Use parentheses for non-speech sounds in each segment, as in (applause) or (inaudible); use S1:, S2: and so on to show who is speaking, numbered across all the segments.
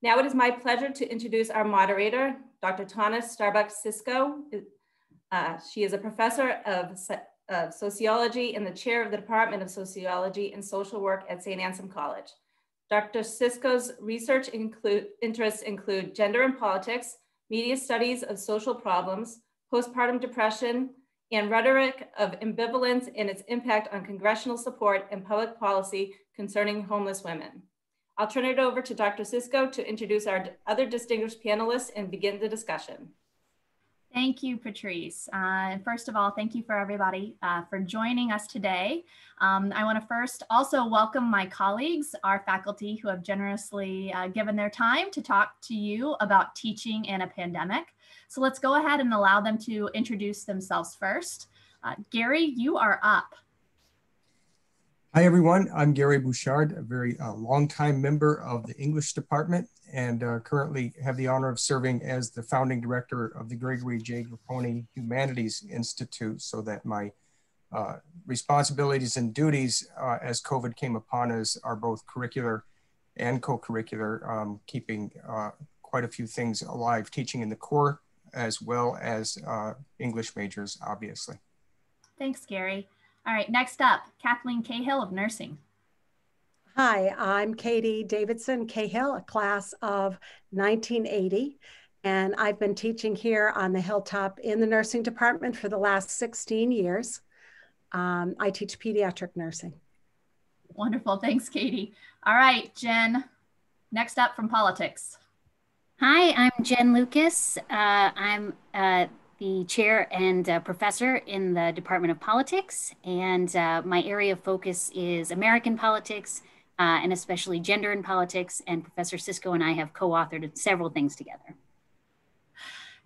S1: Now it is my pleasure to introduce our moderator, Dr. Tauna Starbuck Sisco. Uh, she is a professor of, of sociology and the chair of the Department of Sociology and Social Work at St. Anselm College. Dr. Sisco's research include, interests include gender and politics, media studies of social problems, postpartum depression, and rhetoric of ambivalence and its impact on congressional support and public policy concerning homeless women. I'll turn it over to Dr. Sisco to introduce our other distinguished panelists and begin the discussion.
S2: Thank you, Patrice. Uh, first of all, thank you for everybody uh, for joining us today. Um, I want to first also welcome my colleagues, our faculty who have generously uh, given their time to talk to you about teaching in a pandemic. So let's go ahead and allow them to introduce themselves first. Uh, Gary, you are up.
S3: Hi, everyone. I'm Gary Bouchard, a very uh, long-time member of the English department and uh, currently have the honor of serving as the founding director of the Gregory J. Grappone Humanities Institute so that my uh, responsibilities and duties uh, as COVID came upon us are both curricular and co-curricular, um, keeping uh, quite a few things alive, teaching in the core as well as uh, English majors, obviously.
S2: Thanks, Gary. All right, next up, Kathleen Cahill of nursing.
S4: Hi, I'm Katie Davidson Cahill, a class of 1980, and I've been teaching here on the Hilltop in the nursing department for the last 16 years. Um, I teach pediatric nursing.
S2: Wonderful, (laughs) thanks, Katie. All right, Jen, next up from politics.
S5: Hi, I'm Jen Lucas. Uh, I'm uh, the chair and uh, professor in the Department of Politics, and uh, my area of focus is American politics uh, and especially gender and politics. And Professor Sisco and I have co-authored several things together.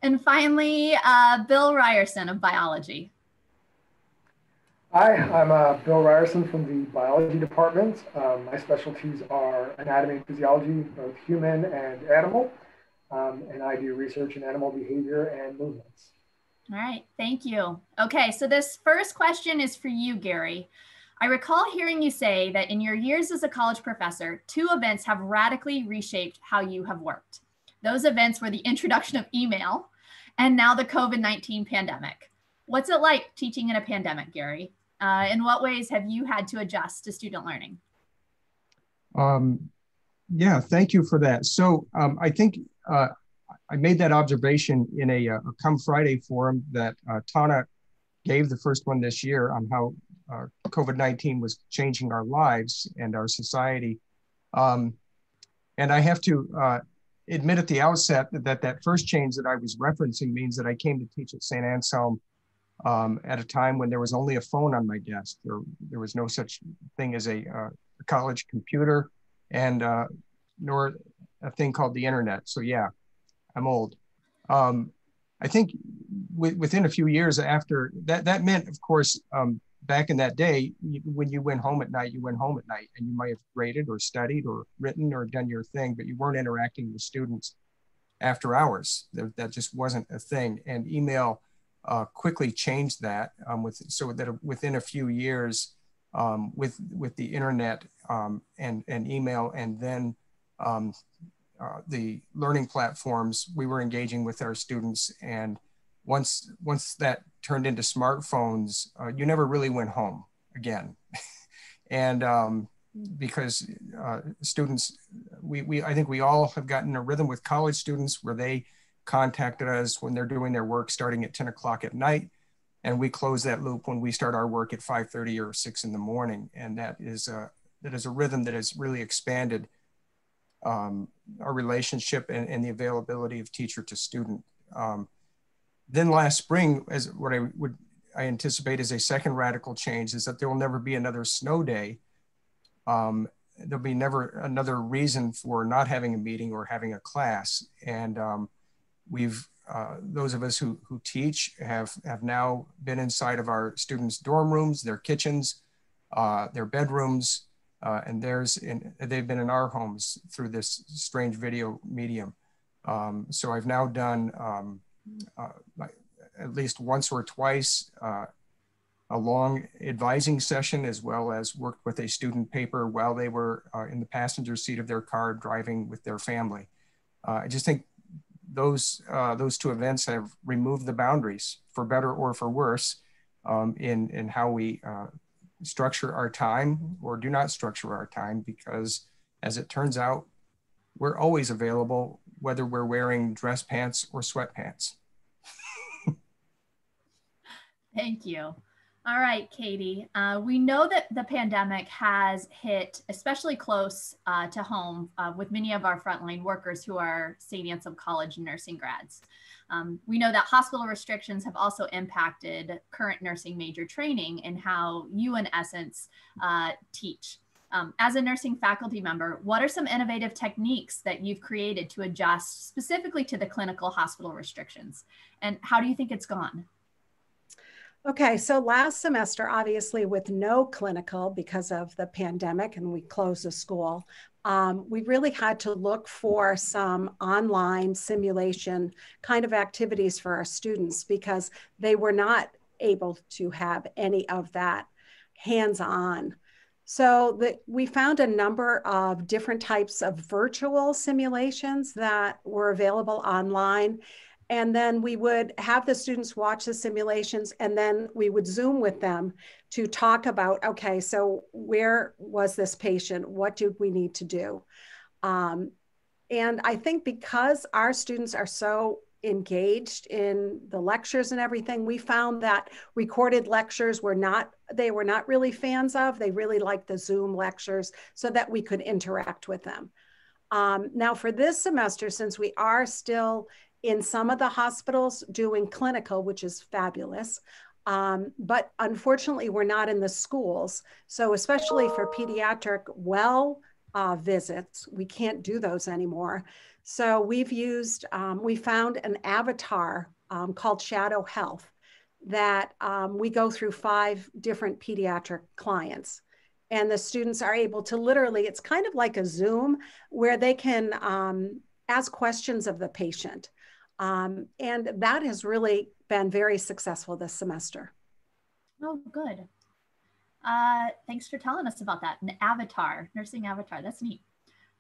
S2: And finally, uh, Bill Ryerson of biology.
S6: Hi, I'm uh, Bill Ryerson from the biology department. Um, my specialties are anatomy and physiology, both human and animal um, and I do research in animal behavior and movements.
S2: All right, thank you. Okay, so this first question is for you, Gary. I recall hearing you say that in your years as a college professor, two events have radically reshaped how you have worked. Those events were the introduction of email and now the COVID 19 pandemic. What's it like teaching in a pandemic, Gary? Uh, in what ways have you had to adjust to student learning?
S3: Um, yeah, thank you for that. So um, I think uh, I made that observation in a, uh, a Come Friday forum that uh, Tauna gave the first one this year on how uh, COVID 19 was changing our lives and our society. Um, and I have to uh, admit at the outset that, that that first change that I was referencing means that I came to teach at St. Anselm um, at a time when there was only a phone on my desk. There, there was no such thing as a, uh, a college computer and uh, nor a thing called the internet. So yeah, I'm old. Um, I think w- within a few years after that, that meant, of course, um, back in that day, you, when you went home at night, you went home at night, and you might have graded or studied or written or done your thing, but you weren't interacting with students after hours. That, that just wasn't a thing. And email uh, quickly changed that. Um, with so that within a few years, um, with with the internet um, and and email, and then um, uh, the learning platforms, we were engaging with our students. And once, once that turned into smartphones, uh, you never really went home again. (laughs) and um, because uh, students, we, we, I think we all have gotten a rhythm with college students where they contacted us when they're doing their work starting at 10 o'clock at night. And we close that loop when we start our work at 5.30 or 6 in the morning. And that is, a, that is a rhythm that has really expanded um, our relationship and, and, the availability of teacher to student. Um, then last spring, as what I would I anticipate is a second radical change is that there will never be another snow day. Um, there'll be never another reason for not having a meeting or having a class. And um, we've uh, those of us who, who teach have, have now been inside of our students' dorm rooms, their kitchens, uh, their bedrooms, uh, and theirs they've been in our homes through this strange video medium. Um, so I've now done um, uh, at least once or twice uh, a long advising session as well as worked with a student paper while they were uh, in the passenger seat of their car driving with their family. uh, I just think those uh, those two events have removed the boundaries for better or for worse um, in in how we structure our time or do not structure our time because as it turns out we're always available whether we're wearing dress pants or sweatpants (laughs)
S2: thank you all right, Katie. Uh, we know that the pandemic has hit especially close uh, to home uh, with many of our frontline workers who are students of college and nursing grads. Um, we know that hospital restrictions have also impacted current nursing major training and how you, in essence, uh, teach. Um, as a nursing faculty member, what are some innovative techniques that you've created to adjust specifically to the clinical hospital restrictions? And how do you think it's gone?
S4: Okay, so last semester, obviously with no clinical because of the pandemic and we closed the school, um, we really had to look for some online simulation kind of activities for our students because they were not able to have any of that hands-on. So the, we found a number of different types of virtual simulations that were available online and then we would have the students watch the simulations and then we would zoom with them to talk about okay so where was this patient? What did we need to do? Um, and i think because our students are so engaged in the lectures and everything we found that recorded lectures were not they were not really fans of. They really liked the zoom lectures so that we could interact with them. Um, now for this semester since we are still in some of the hospitals doing clinical, which is fabulous. Um, but unfortunately, we're not in the schools. So, especially for pediatric well uh, visits, we can't do those anymore. So, we've used, um, we found an avatar um, called Shadow Health that um, we go through five different pediatric clients. And the students are able to literally, it's kind of like a Zoom where they can um, ask questions of the patient. Um, and that has really been very successful this semester.
S2: Oh, good. Uh, thanks for telling us about that. An avatar, nursing avatar. That's neat.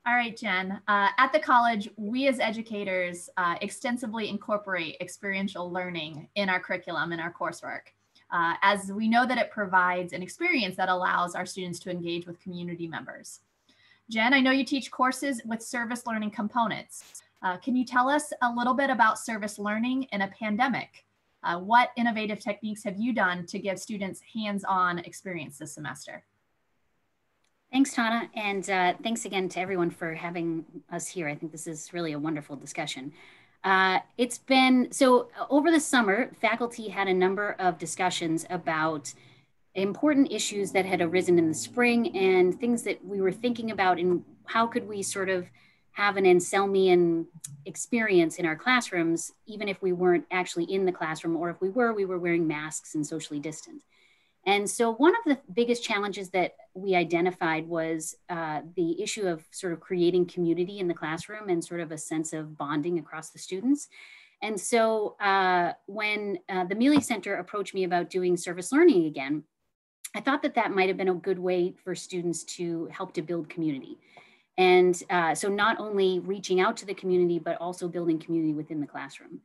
S2: All right, Jen. Uh, at the college, we as educators uh, extensively incorporate experiential learning in our curriculum and our coursework, uh, as we know that it provides an experience that allows our students to engage with community members. Jen, I know you teach courses with service learning components. Uh, can you tell us a little bit about service learning in a pandemic? Uh, what innovative techniques have you done to give students hands-on experience this semester?
S5: Thanks, Tauna, and uh, thanks again to everyone for having us here. I think this is really a wonderful discussion. Uh, it's been, so over the summer, faculty had a number of discussions about important issues that had arisen in the spring and things that we were thinking about and how could we sort of have an Anselmian experience in our classrooms, even if we weren't actually in the classroom, or if we were, we were wearing masks and socially distant. And so, one of the biggest challenges that we identified was uh, the issue of sort of creating community in the classroom and sort of a sense of bonding across the students. And so, uh, when uh, the Meelia Center approached me about doing service learning again, I thought that that might have been a good way for students to help to build community. And uh, so not only reaching out to the community, but also building community within the classroom.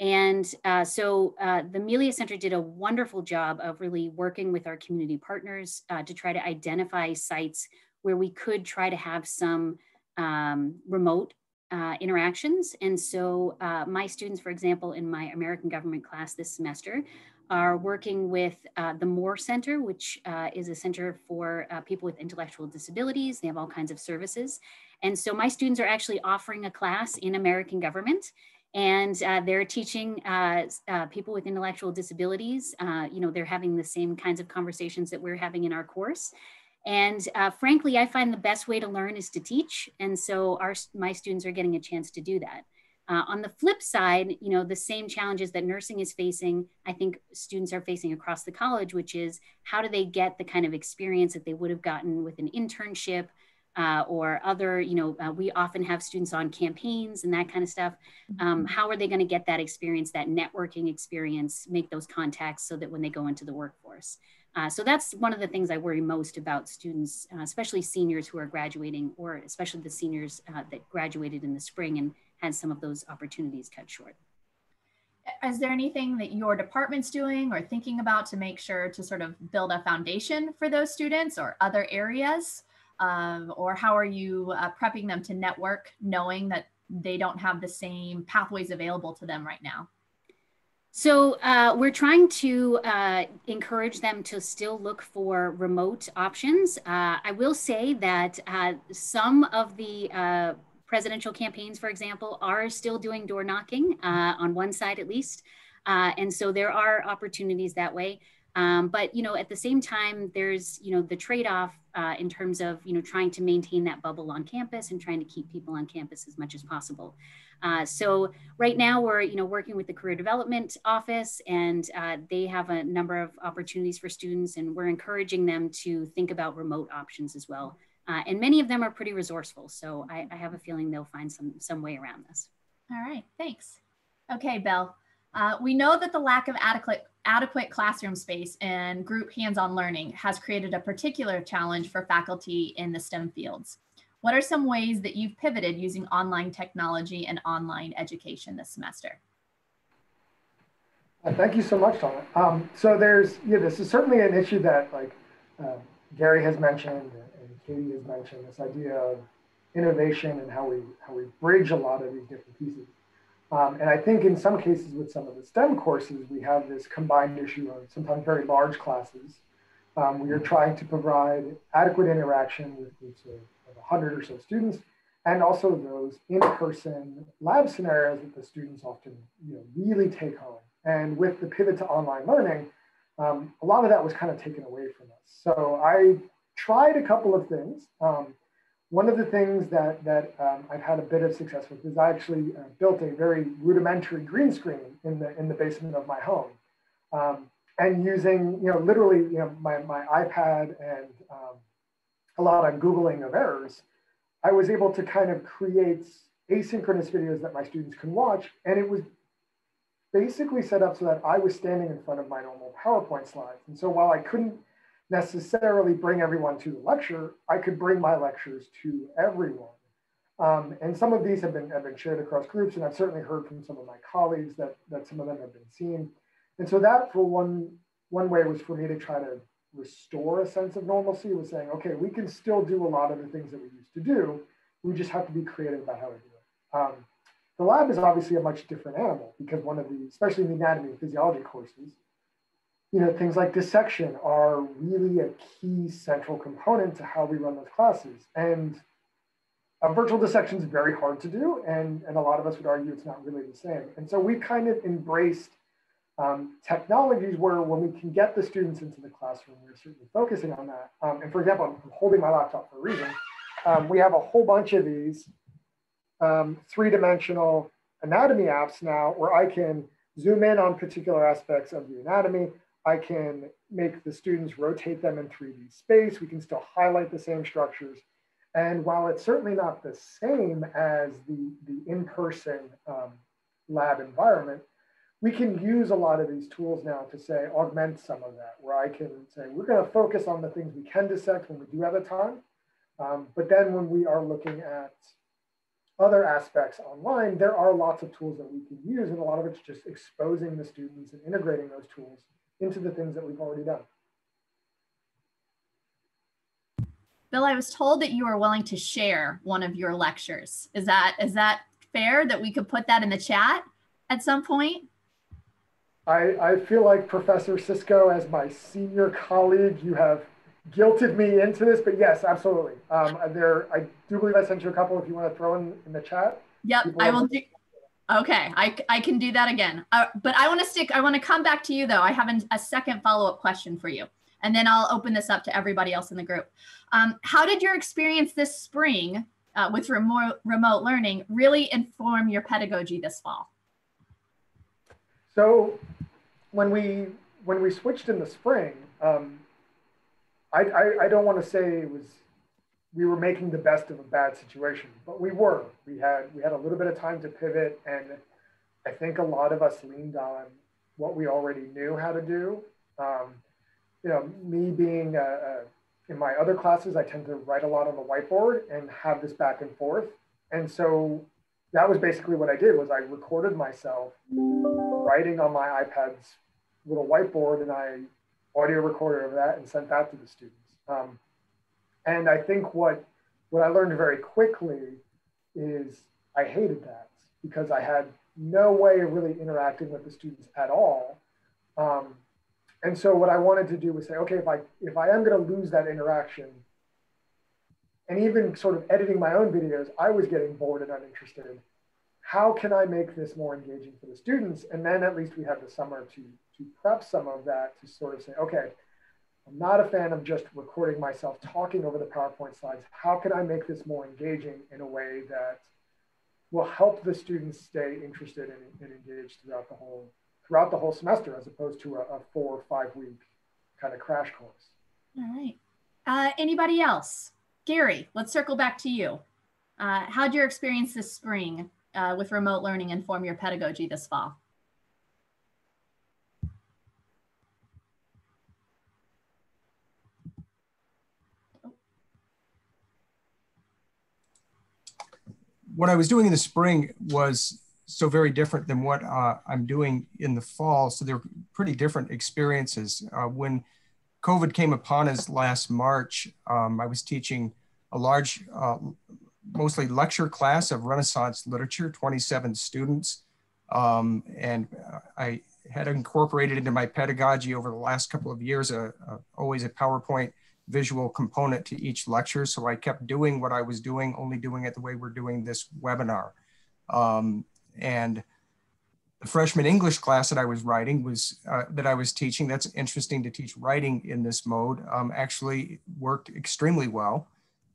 S5: And uh, so uh, the Meelia Center did a wonderful job of really working with our community partners uh, to try to identify sites where we could try to have some um, remote uh, interactions. And so uh, my students, for example, in my American government class this semester, are working with uh, the Moore Center, which uh, is a center for uh, people with intellectual disabilities. They have all kinds of services. And so my students are actually offering a class in American government and uh, they're teaching uh, uh, people with intellectual disabilities. you know, they're having the same kinds of conversations that we're having in our course. And frankly, I find the best way to learn is to teach. And so our, my students are getting a chance to do that. Uh, on the flip side, you know, the same challenges that nursing is facing, I think students are facing across the college, which is how do they get the kind of experience that they would have gotten with an internship uh, or other, you know, uh, we often have students on campaigns and that kind of stuff. Um, mm-hmm. how are they going to get that experience, that networking experience, make those contacts so that when they go into the workforce? Uh, so that's one of the things I worry most about students, uh, especially seniors who are graduating, or especially the seniors uh, that graduated in the spring and had some of those opportunities cut short.
S2: Is there anything that your department's doing or thinking about to make sure to sort of build a foundation for those students or other areas? Um, or how are you uh, prepping them to network knowing that they don't have the same pathways available to them right now?
S5: So uh, we're trying to uh, encourage them to still look for remote options. Uh, I will say that uh, some of the uh, presidential campaigns, for example, are still doing door knocking uh, on one side at least. and so there are opportunities that way. Um, but you know, at the same time, there's you know the trade-off uh, in terms of you know trying to maintain that bubble on campus and trying to keep people on campus as much as possible. Uh, so right now we're you know working with the career development office, and uh, they have a number of opportunities for students, and we're encouraging them to think about remote options as well. Uh, and many of them are pretty resourceful, so I, I have a feeling they'll find some some way around this.
S2: All right, thanks. Okay, Bill. Uh, we know that the lack of adequate adequate classroom space and group hands-on learning has created a particular challenge for faculty in the STEM fields. What are some ways that you've pivoted using online technology and online education this semester?
S6: Uh, thank you so much, Donna. Um, so there's, yeah, this is certainly an issue that like uh, Gary has mentioned and Katie has mentioned, this idea of innovation and how we, how we bridge a lot of these different pieces. Um, and I think in some cases with some of the STEM courses, we have this combined issue of sometimes very large classes. Um, we are trying to provide adequate interaction with groups of, of 100 or so students, and also those in-person lab scenarios that the students often you know, really take home. And with the pivot to online learning, um, a lot of that was kind of taken away from us. So I tried a couple of things. Um, one of the things that, that um, I've had a bit of success with is I actually uh, built a very rudimentary green screen in the, in the basement of my home. Um, and using, you know, literally, you know, my, my iPad and um, a lot of Googling of errors, I was able to kind of create asynchronous videos that my students can watch. And it was basically set up so that I was standing in front of my normal PowerPoint slides. And so while I couldn't necessarily bring everyone to the lecture, I could bring my lectures to everyone. Um, and some of these have been, have been shared across groups, and I've certainly heard from some of my colleagues that, that some of them have been seen. And so that for one, one way was for me to try to restore a sense of normalcy was saying, okay, we can still do a lot of the things that we used to do. We just have to be creative about how we do it. Um, the lab is obviously a much different animal because one of the, especially in the anatomy and physiology courses, you know, things like dissection are really a key central component to how we run those classes. And a virtual dissection is very hard to do. And, and a lot of us would argue it's not really the same. And so we kind of embraced um, technologies where when we can get the students into the classroom, we're certainly focusing on that. Um, and for example, I'm holding my laptop for a reason. Um, we have a whole bunch of these um, three-dimensional anatomy apps now where I can zoom in on particular aspects of the anatomy. I can make the students rotate them in 3D space. We can still highlight the same structures. And while it's certainly not the same as the, the in-person um, lab environment, we can use a lot of these tools now to say, augment some of that, where I can say, we're gonna focus on the things we can dissect when we do have the time. Um, but then when we are looking at other aspects online, there are lots of tools that we can use, and a lot of it's just exposing the students and integrating those tools into the things that we've already done.
S2: Bill, I was told that you were willing to share one of your lectures. Is that is that fair that we could put that in the chat at some point?
S6: I, I feel like Professor Sisco, as my senior colleague, you have guilted me into this, but yes, absolutely. Um, there, I do believe I sent you a couple if you want to throw in, in the chat.
S2: Yep, I will do. Okay, I, I can do that again. Uh, but I want to stick, I want to come back to you though. I have an, a second follow up question for you. And then I'll open this up to everybody else in the group. Um, how did your experience this spring uh, with remote, remote learning really inform your pedagogy this fall?
S6: So when we when we switched in the spring, um, I, I, I don't want to say it was we were making the best of a bad situation, but we were. We had we had a little bit of time to pivot, and I think a lot of us leaned on what we already knew how to do. Um, you know, me being uh, uh, in my other classes, I tend to write a lot on the whiteboard and have this back and forth. And so that was basically what I did was I recorded myself writing on my iPad's little whiteboard and I audio recorded of that and sent that to the students. Um, and I think what what I learned very quickly is I hated that because I had no way of really interacting with the students at all. Um, and so what I wanted to do was say, okay, if I if I am going to lose that interaction, and even sort of editing my own videos, I was getting bored and uninterested. How can I make this more engaging for the students? And then at least we have the summer to to prep some of that to sort of say, okay, I'm not a fan of just recording myself talking over the PowerPoint slides. How can I make this more engaging in a way that will help the students stay interested and, and engaged throughout the whole throughout the whole semester as opposed to a, a four or five week kind of crash course.
S2: All right. Uh, anybody else? Gary, let's circle back to you. Uh, how'd your experience this spring uh, with remote learning inform your pedagogy this fall?
S3: What I was doing in the spring was so very different than what uh, I'm doing in the fall. So they're pretty different experiences. Uh, when COVID came upon us last March, um, I was teaching a large, uh, mostly lecture class of Renaissance literature, 27 students. Um, and I had incorporated into my pedagogy over the last couple of years, a, a, always a PowerPoint visual component to each lecture. So I kept doing what I was doing, only doing it the way we're doing this webinar. Um, and the freshman English class that I was writing was uh, that I was teaching. That's interesting to teach writing in this mode. Um, actually worked extremely well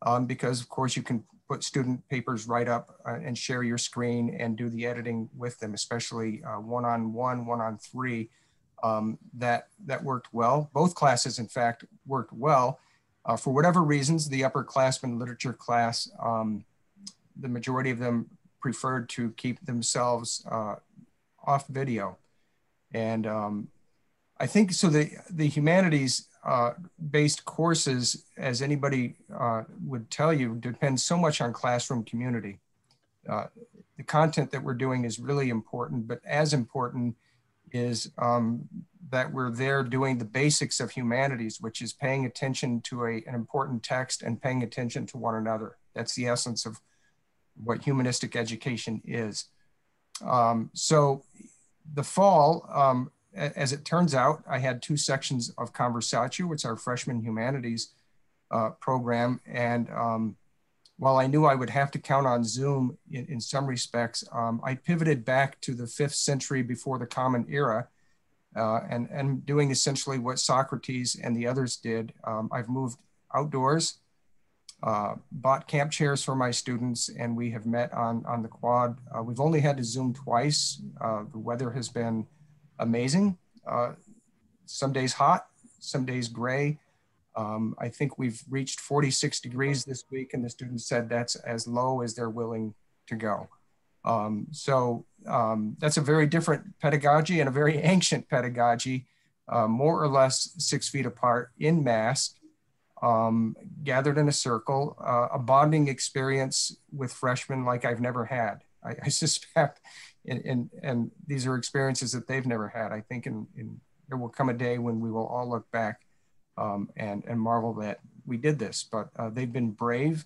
S3: um, because, of course, you can put student papers right up uh, and share your screen and do the editing with them, especially uh, one on one, one on three. Um, that that worked well. Both classes, in fact, worked well. Uh, for whatever reasons, the upperclassmen literature class, um, the majority of them preferred to keep themselves uh, off video. And um, I think so the, the humanities uh, based courses, as anybody uh, would tell you, depend so much on classroom community. Uh, the content that we're doing is really important, but as important is um, that we're there doing the basics of humanities, which is paying attention to a, an important text and paying attention to one another. That's the essence of what humanistic education is. Um, so the fall, um, as it turns out, I had two sections of Conversatio, which is our freshman humanities uh, program. And um, while I knew I would have to count on Zoom in, in some respects, um, I pivoted back to the fifth century before the Common Era uh, and, and doing essentially what Socrates and the others did. Um, I've moved outdoors uh, bought camp chairs for my students and we have met on, on the quad. Uh, we've only had to Zoom twice. Uh, the weather has been amazing. Uh, some days hot, some days gray. Um, I think we've reached 46 degrees this week and the students said that's as low as they're willing to go. Um, so um, that's a very different pedagogy and a very (laughs) ancient pedagogy, uh, more or less six feet apart in mask um, gathered in a circle, uh, a bonding experience with freshmen like I've never had. I, I (laughs) suspect, and, and, and, these are experiences that they've never had. I think in, in, there will come a day when we will all look back um, and, and marvel that we did this, but uh, they've been brave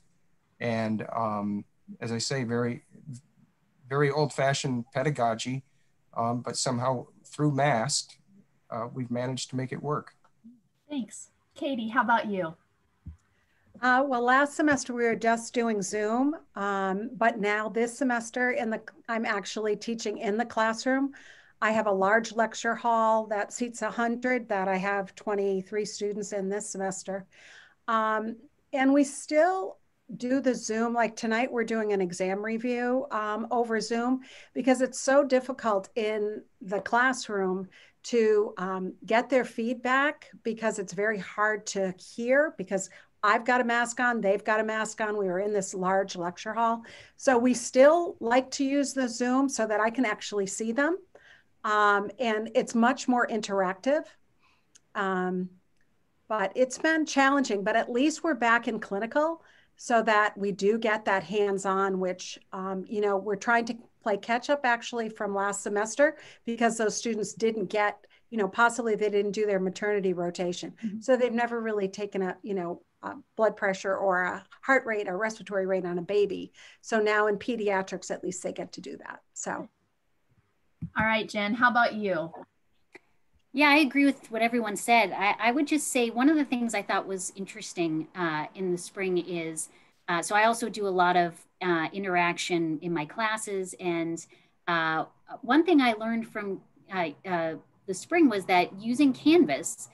S3: and, um, as I say, very, very old fashioned pedagogy, um, but somehow through mask, uh, we've managed to make it work.
S2: Thanks. Katie, how about you?
S4: Uh, well, last semester we were just doing Zoom, um, but now this semester in the I'm actually teaching in the classroom. I have a large lecture hall that seats 100 that I have 23 students in this semester. Um, and we still do the Zoom, like tonight we're doing an exam review um, over Zoom because it's so difficult in the classroom to um, get their feedback because it's very hard to hear because I've got a mask on, they've got a mask on. We were in this large lecture hall. So we still like to use the Zoom so that I can actually see them. Um, and it's much more interactive. Um, but it's been challenging, but at least we're back in clinical. so that we do get that hands-on, which, um, you know, we're trying to play catch up actually from last semester because those students didn't get, you know, possibly they didn't do their maternity rotation. Mm-hmm. So they've never really taken a, you know, a blood pressure or a heart rate or respiratory rate on a baby. So now in pediatrics, at least they get to do that. So.
S2: All right, Jen, how about you?
S5: Yeah, I agree with what everyone said. I, I would just say one of the things I thought was interesting uh, in the spring is uh, so I also do a lot of uh, interaction in my classes. And uh, one thing I learned from uh, uh, the spring was that using Canvas,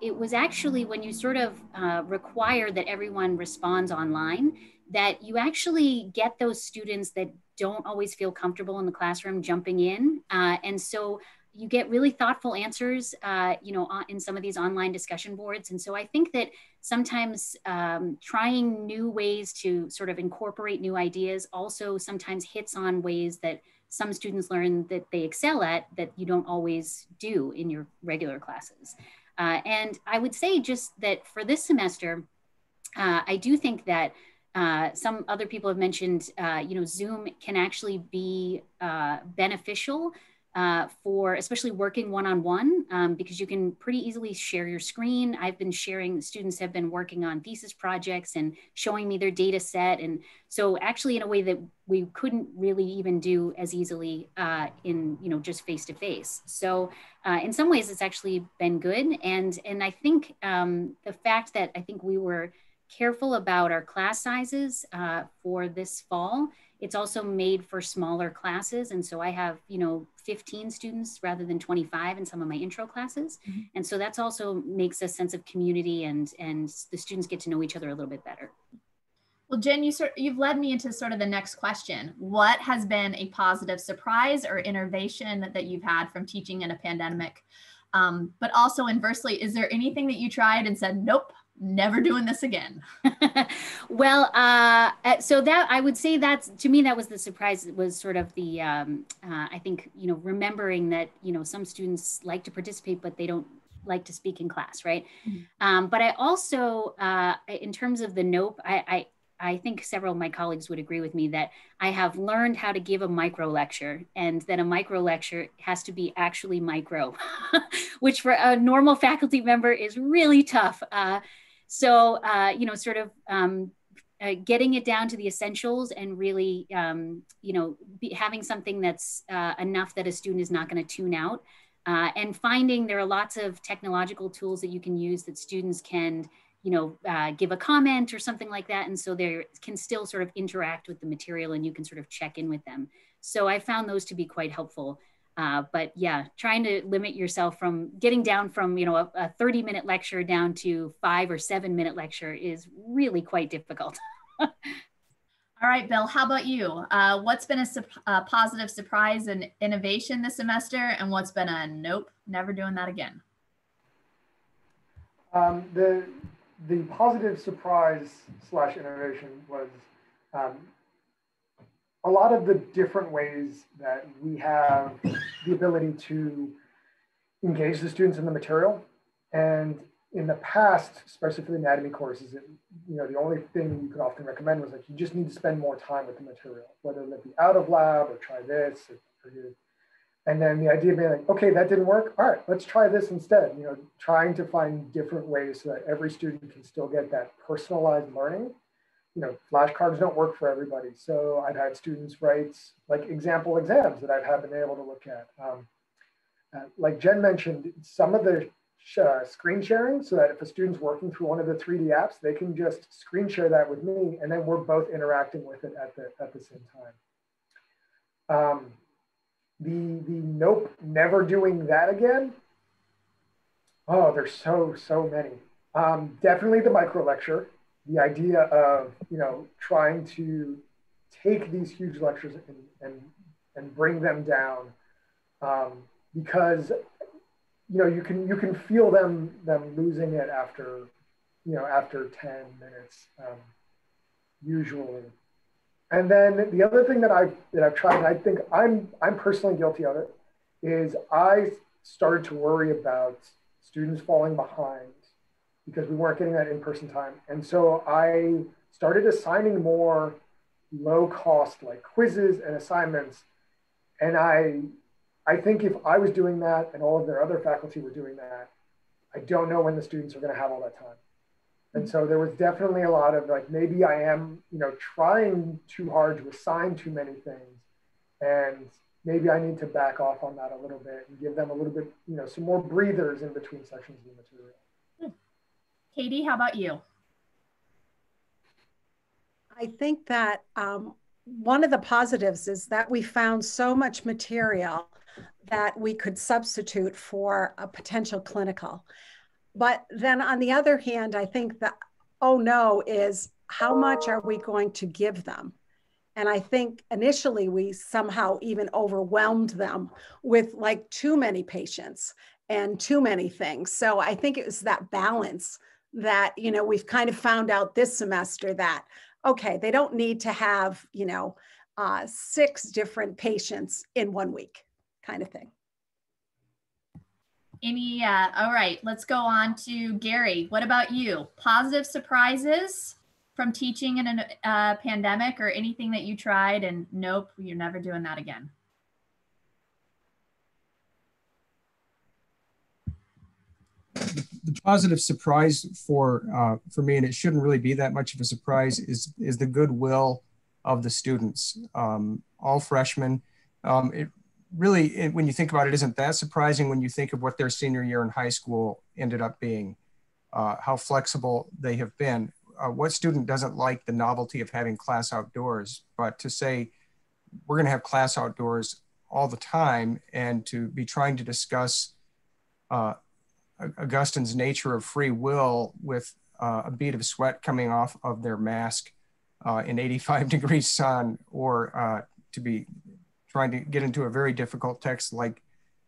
S5: it was actually when you sort of require that everyone responds online, that you actually get those students that don't always feel comfortable in the classroom jumping in. and so you get really thoughtful answers, uh, you know, in some of these online discussion boards. And so I think that sometimes um, trying new ways to sort of incorporate new ideas also sometimes hits on ways that some students learn that they excel at that you don't always do in your regular classes. Uh, and I would say just that for this semester, uh, I do think that uh, some other people have mentioned, uh, you know, Zoom can actually be uh, beneficial uh, for especially working one-on-one um, because you can pretty easily share your screen. I've been sharing, students have been working on thesis projects and showing me their data set. And so actually in a way that we couldn't really even do as easily uh, in, you know, just face-to-face. So in some ways it's actually been good. And, and I think um, the fact that I think we were careful about our class sizes uh, for this fall it's also made for smaller classes. And so I have, you know, 15 students rather than 25 in some of my intro classes. Mm-hmm. And so that's also makes a sense of community and, and the students get to know each other a little bit better.
S2: Well, Jen, you sort, you've led me into sort of the next question. What has been a positive surprise or innovation that you've had from teaching in a pandemic? Um, but also inversely, is there anything that you tried and said, nope, never doing this again (laughs)
S5: well uh, uh, so that i would say that's to me that was the surprise It was sort of the um, uh, i think you know remembering that you know some students like to participate but they don't like to speak in class right mm-hmm. um, but i also uh, in terms of the nope I, I I think several of my colleagues would agree with me that I have learned how to give a micro lecture, and that a micro lecture has to be actually micro, (laughs) which for a normal faculty member is really tough. Uh, so, uh, you know, sort of um, uh, getting it down to the essentials and really, um, you know, be, having something that's uh, enough that a student is not going to tune out. Uh, and finding there are lots of technological tools that you can use that students can, you know, uh, give a comment or something like that. And so they can still sort of interact with the material and you can sort of check in with them. So I found those to be quite helpful. Uh, but yeah, trying to limit yourself from getting down from you know a, a 30 minute lecture down to five or seven minute lecture is really quite difficult. (laughs)
S2: All right, Bill, how about you? Uh, what's been a, su a, positive surprise and innovation this semester, and what's been a nope, never doing that again?
S6: Um, the the positive surprise slash innovation was um, a lot of the different ways that we have the ability to engage the students in the material. And in the past, especially for the anatomy courses, it, you know, the only thing you could often recommend was like, you just need to spend more time with the material, whether that be out of lab or try this or, or and then the idea being like, okay, that didn't work. All right, let's try this instead. You know, trying to find different ways so that every student can still get that personalized learning you know, flashcards don't work for everybody. So I've had students write like example exams that I've been able to look at. Um, uh, like Jen mentioned, some of the uh, screen sharing so that if a student's working through one of the 3D apps, they can just screen share that with me and then we're both interacting with it at the, at the same time. Um, the, the nope, never doing that again. Oh, there's so, so many. Um, definitely the micro lecture the idea of you know trying to take these huge lectures and and, and bring them down um, because you know you can you can feel them them losing it after you know after 10 minutes um, usually. And then the other thing that I've that I've tried and I think I'm I'm personally guilty of it is I started to worry about students falling behind because we weren't getting that in-person time. And so I started assigning more low cost like quizzes and assignments. And I, I think if I was doing that and all of their other faculty were doing that, I don't know when the students are going to have all that time. And so there was definitely a lot of like, maybe I am, you know, trying too hard to assign too many things. And maybe I need to back off on that a little bit and give them a little bit, you know, some more breathers in between sections of the material.
S2: Katie, how about you?
S4: I think that um, one of the positives is that we found so much material that we could substitute for a potential clinical. But then on the other hand, I think that, oh no, is how much are we going to give them? And I think initially we somehow even overwhelmed them with like too many patients and too many things. So I think it was that balance that, you know, we've kind of found out this semester that, okay, they don't need to have, you know, uh, six different patients in one week kind of thing.
S2: Any, uh, all right, let's go on to Gary. What about you? Positive surprises from teaching in a uh, pandemic or anything that you tried and nope, you're never doing that again?
S3: The positive surprise for uh, for me, and it shouldn't really be that much of a surprise, is is the goodwill of the students. Um, all freshmen. Um, it really, it, when you think about it, isn't that surprising when you think of what their senior year in high school ended up being, uh, how flexible they have been. Uh, what student doesn't like the novelty of having class outdoors? But to say we're going to have class outdoors all the time and to be trying to discuss uh, Augustine's nature of free will with uh, a bead of sweat coming off of their mask uh, in 85 (laughs) degrees sun, or uh, to be trying to get into a very difficult text like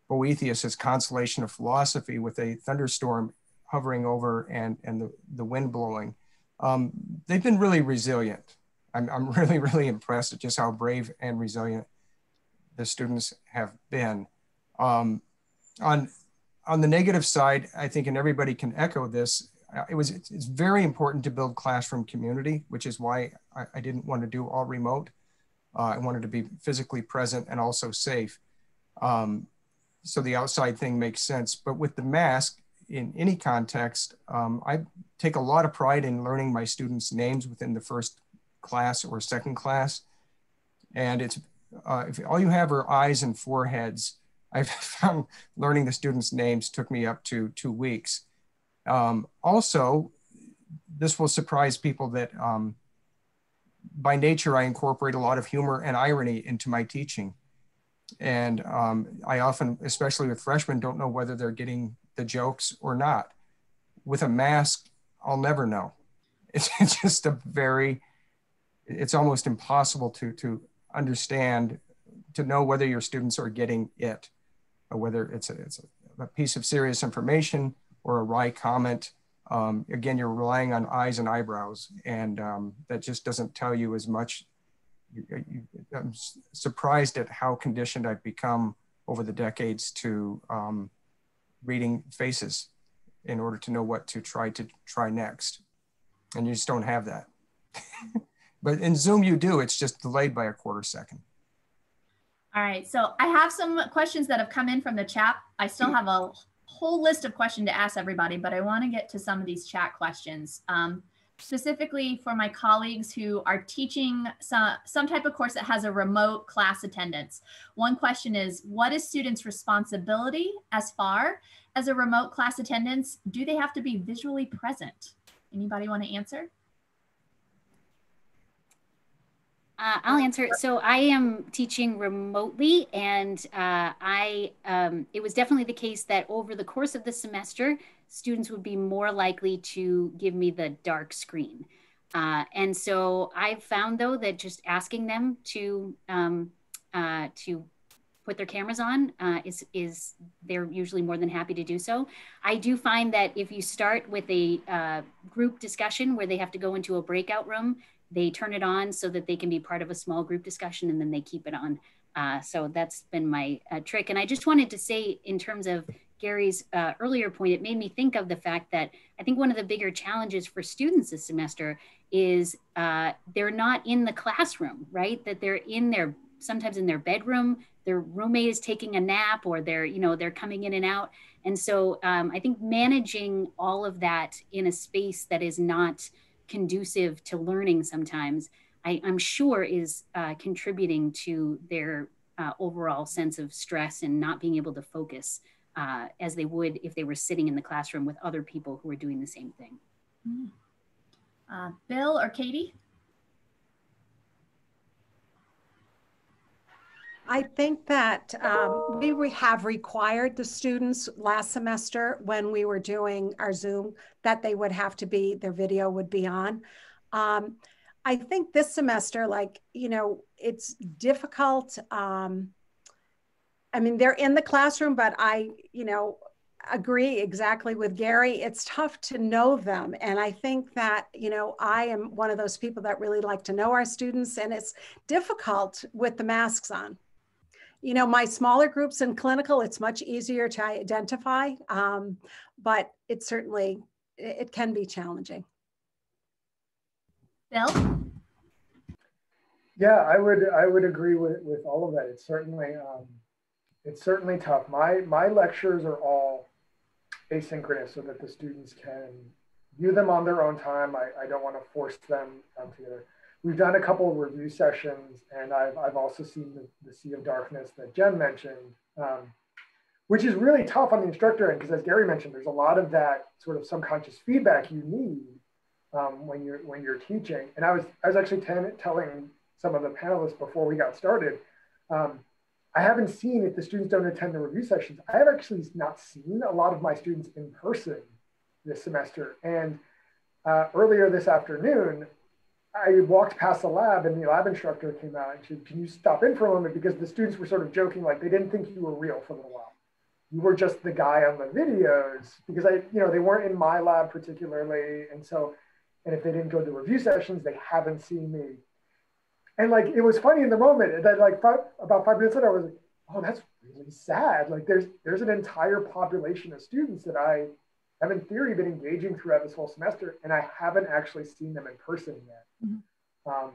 S3: Boethius's Consolation of Philosophy with a thunderstorm hovering over and, and the, the wind blowing. Um, they've been really resilient. I'm, I'm (laughs) really, really impressed at just how brave and resilient the students have been. Um, on on the negative side, I think, and everybody can echo this, uh, it was it's very important to build classroom community, which is why I, I didn't want to do all remote. Uh, I wanted to be physically present and also safe. Um, so the outside thing makes sense. But with the mask, in any context, um, I take a lot of pride in learning my students' names within the first class or second class. And it's uh, if all you have are eyes and foreheads, I've found learning the students' names took me up to two weeks. Um, also, this will surprise people that um, by nature I incorporate a lot of humor and irony into my teaching. And um, I often, especially with freshmen, don't know whether they're getting the jokes or not. With a mask, I'll never know. It's, it's (laughs) just a very, it's almost impossible to, to understand, to know whether your students are getting it whether it's a, it's a piece of serious information or a wry comment. Um, again, you're relying on eyes and eyebrows, and um, that just doesn't tell you as much. You, you, I'm surprised at how conditioned I've become over the decades to um, reading faces in order to know what to try to try next. And you just don't have that. (laughs) but in Zoom, you do, it's just delayed by a quarter second.
S2: All right, so I have some questions that have come in from the chat. I still have a whole list of questions to ask everybody, but I want to get to some of these chat questions. Um, specifically for my colleagues who are teaching some, some type of course that has a remote class attendance. One question is, what is students' responsibility as far as a remote class attendance? Do they have to be visually present? Anybody want to answer?
S5: Uh, I'll answer. So I am teaching remotely, and uh, I um, it was definitely the case that over the course of the semester, students would be more likely to give me the dark screen. Uh, and so I've found though that just asking them to um, uh, to put their cameras on uh, is is they're usually more than happy to do so. I do find that if you start with a uh, group discussion where they have to go into a breakout room they turn it on so that they can be part of a small group discussion and then they keep it on. Uh, so that's been my uh, trick. And I just wanted to say, in terms of Gary's uh, earlier point, it made me think of the fact that I think one of the bigger challenges for students this semester is uh, they're not in the classroom, right? That they're in their sometimes in their bedroom, their roommate is taking a nap, or they're you know they're coming in and out. And so um, I think managing all of that in a space that is not conducive to learning sometimes, I, am sure is uh, contributing to their uh, overall sense of stress and not being able to focus uh, as they would if they were sitting in the classroom with other people who are doing the same thing.
S2: Mm. Uh, Bill or Katie?
S4: I think that um, we have required the students last semester when we were doing our Zoom that they would have to be, their video would be on. Um, I think this semester, like, you know, it's difficult. Um, I mean, they're in the classroom, but I, you know, agree exactly with Gary. It's tough to know them. And I think that, you know, I am one of those people that really like to know our students, and it's difficult with the masks on. You know, my smaller groups in clinical, it's much easier to identify, um, but it certainly, it can be challenging.
S2: Bill?
S6: Yeah, I would I would agree with, with all of that. It's certainly um, it's certainly tough. My my lectures are all asynchronous so that the students can view them on their own time. I, I don't want to force them um, together. We've done a couple of review sessions, and I've, I've also seen the, the Sea of Darkness that Jen mentioned, um, which is really tough on the instructor end because, as Gary mentioned, there's a lot of that sort of subconscious feedback you need um, when you're when you're teaching. And I was I was actually telling some of the panelists before we got started. Um, I haven't seen if the students don't attend the review sessions. I have actually not seen a lot of my students in person this semester. And uh, earlier this afternoon, I walked past the lab and the lab instructor came out and said, can you stop in for a moment? Because the students were sort of joking, like they didn't think you were real for a little while. You were just the guy on the videos because I, you know, they weren't in my lab particularly. And so, and if they didn't go to review sessions, they haven't seen me. And like, it was funny in the moment and then like five, about five minutes later, I was like, oh, that's really sad. Like there's, there's an entire population of students that I have in theory been engaging throughout this whole semester and I haven't actually seen them in person yet. Mm-hmm. Um,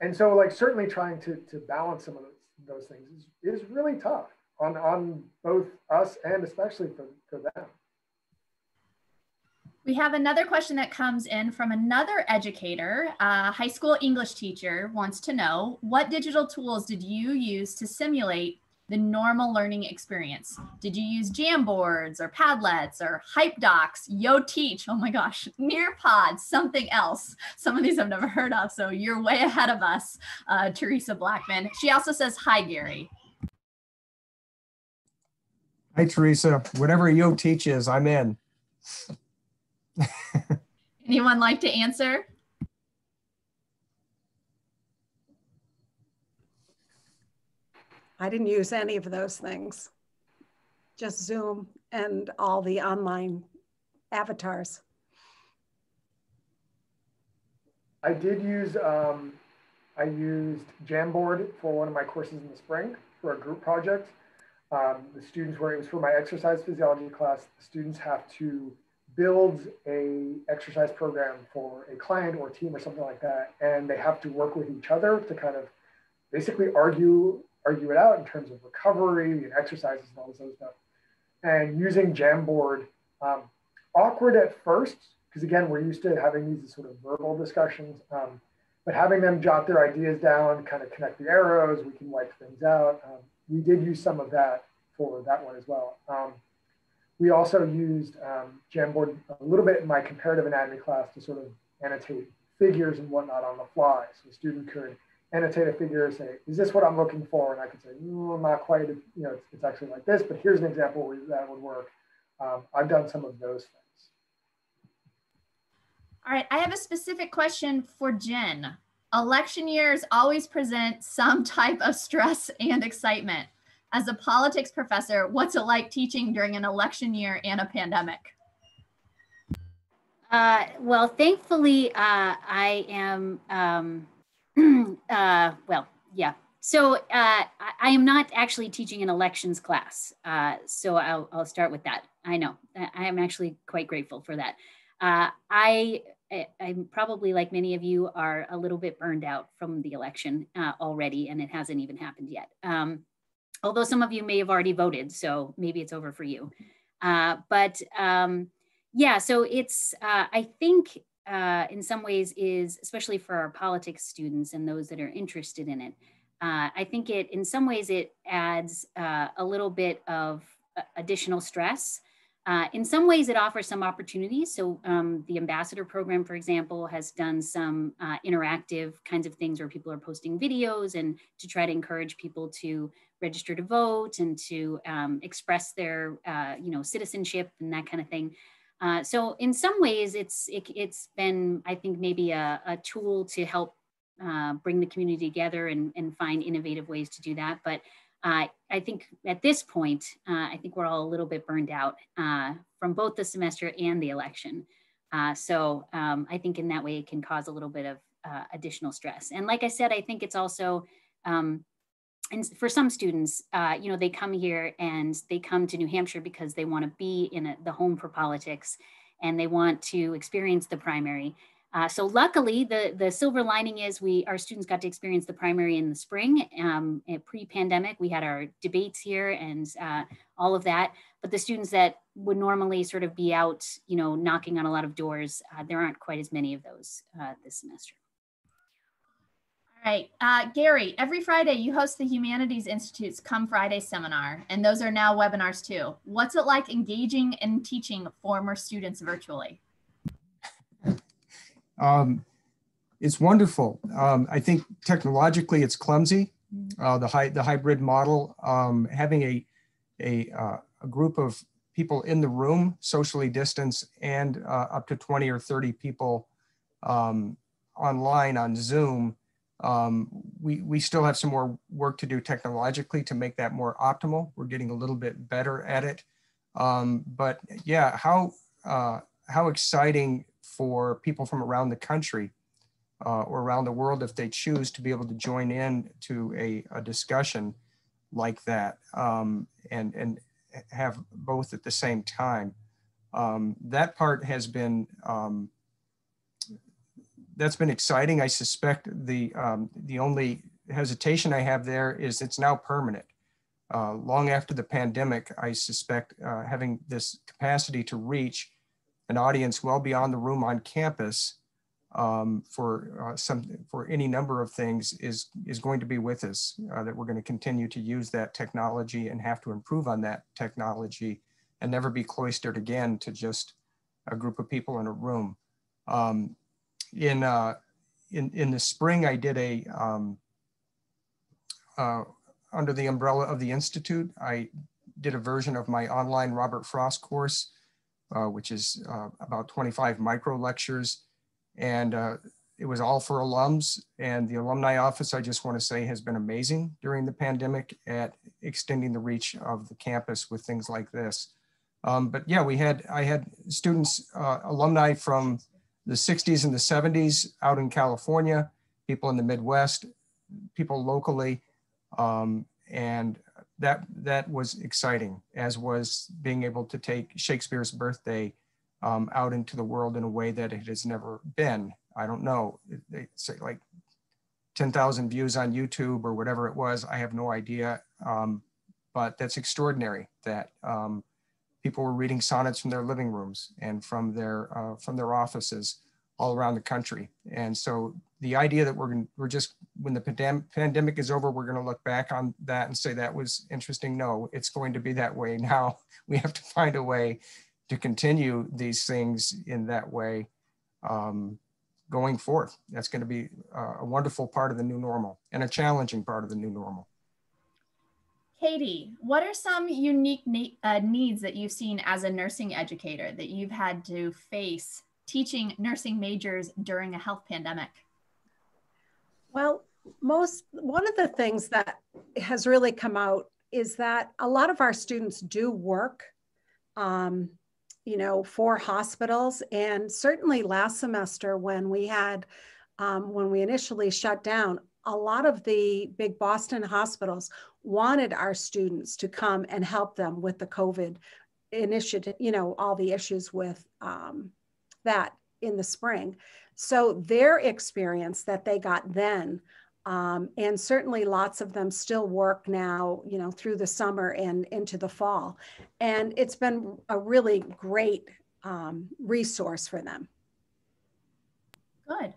S6: and so like certainly trying to, to balance some of those, those things is, is really tough on, on both us and especially for, for them.
S2: We have another question that comes in from another educator, a high school English teacher wants to know, what digital tools did you use to simulate the normal learning experience? Did you use Jamboards or Padlets or HyperDocs, Yo Teach, oh my gosh, Nearpod, something else? Some of these I've never heard of, so you're way ahead of us, uh, Teresa Blackman. She also says, hi, Gary.
S3: Hi, Teresa. Whatever Yo Teach is, I'm in. (laughs)
S2: Anyone like to answer?
S4: I didn't use any of those things. Just Zoom and all the online avatars.
S6: I did use, um, I used Jamboard for one of my courses in the spring for a group project. Um, the students were, it was for my exercise physiology class. The students have to build a exercise program for a client or team or something like that, and they have to work with each other to kind of basically argue argue it out in terms of recovery and exercises and all this other stuff. And using Jamboard, um, awkward at first because again we're used to having these sort of verbal discussions, um, but having them jot their ideas down, kind of connect the arrows, we can wipe things out. Um, we did use some of that for that one as well. Um, we also used um, Jamboard a little bit in my comparative anatomy class to sort of annotate figures and whatnot on the fly. So a student could annotate a figure, say, is this what I'm looking for? And I could say, mm, not quite, you know, it's, it's, actually like this, but here's an example where that would work. Um, I've done some of those things.
S2: All right, I have a specific question for Jen. Election years always present some type of stress and excitement as a politics professor, what's it like teaching during an election year and a pandemic?
S5: Uh, well, thankfully, uh, I am, um, (clears throat) uh, well, yeah. So uh, I, I, am not actually teaching an elections class. Uh, so I'll, I'll, start with that. I know I am actually quite grateful for that. Uh, I I, am probably like many of you are a little bit burned out from the election uh, already, and it hasn't even happened yet. Um, although some of you may have already voted, so maybe it's over for you. Uh, but um, yeah, so it's, I think uh, in some ways is, especially for our politics students and those that are interested in it, uh, I think it, in some ways it adds uh, a little bit of uh, additional stress. in some ways it offers some opportunities. So um, the ambassador program, for example, has done some interactive kinds of things where people are posting videos and to try to encourage people to register to vote and to um, express their, uh, you know, citizenship and that kind of thing. Uh, so in some ways, it's it, has been, I think, maybe a, a tool to help uh, bring the community together and, and find innovative ways to do that. But uh, I think at this point, uh, I think we're all a little bit burned out uh, from both the semester and the election. so um, I think in that way, it can cause a little bit of additional stress. And like I said, I think it's also um, and for some students, uh, you know, they come here and they come to New Hampshire because they want to be in a, the home for politics and they want to experience the primary. Uh, so luckily, the, the silver lining is we our students got to experience the primary in the spring. Um, pre-pandemic, we had our debates here and uh, all of that. But the students that would normally sort of be out, you know, knocking on a lot of doors, uh, there aren't quite as many of those uh, this semester.
S2: All right, uh, Gary, every Friday you host the Humanities Institute's Come Friday seminar, and those are now webinars too. What's it like engaging and teaching former students virtually?
S3: Um, it's wonderful. Um, I think technologically it's clumsy. Mm-hmm. Uh, the, hy the hybrid model, um, having a, a, uh, a, group of people in the room, socially distanced, and uh, up to 20 or 30 people um, online on Zoom um, we, we still have some more work to do technologically to make that more optimal. We're getting a little bit better at it. Um, but yeah, how, uh, how exciting for people from around the country uh, or around the world if they choose to be able to join in to a, a discussion like that um, and, and have both at the same time. Um, that part has been um, that's been exciting. I suspect the um, the only hesitation I have there is it's now permanent. Uh, long after the pandemic, I suspect uh, having this capacity to reach an audience well beyond the room on campus um, for uh, some for any number of things is is going to be with us. Uh, that we're going to continue to use that technology and have to improve on that technology and never be cloistered again to just a group of people in a room. Um, in uh, in in the spring, I did a um, uh, under the umbrella of the institute. I did a version of my online Robert Frost course, uh, which is uh, about 25 micro lectures, and uh, it was all for alums. And the alumni office, I just want to say, has been amazing during the pandemic at extending the reach of the campus with things like this. Um, but yeah, we had I had students, uh, alumni from the 60s and the 70s out in California, people in the Midwest, people locally. Um, and that, that was exciting, as was being able to take Shakespeare's birthday um, out into the world in a way that it has never been. I don't know, they say like 10,000 views on YouTube or whatever it was. I have no idea. Um, but that's extraordinary that um, people were reading sonnets from their living rooms and from their uh, from their offices all around the country. And so the idea that we're we're just when the pandem pandemic is over, we're going to look back on that and say that was interesting. No, it's going to be that way (laughs) now. We have to find a way to continue these things in that way um, going forth. That's going to be a wonderful part of the new normal and a challenging part of the new normal.
S2: Katie, what are some unique ne uh, needs that you've seen as a nursing educator that you've had to face teaching nursing majors during a health pandemic?
S4: Well, most one of the things that has really come out is that a lot of our students do work um, you know for hospitals and certainly last semester when we had um, when we initially shut down a lot of the big boston hospitals wanted our students to come and help them with the covid initiative you know all the issues with um, that in the spring. So their experience that they got then, um, and certainly lots of them still work now, you know, through the summer and into the fall. And it's been a really great um, resource for them.
S2: Good.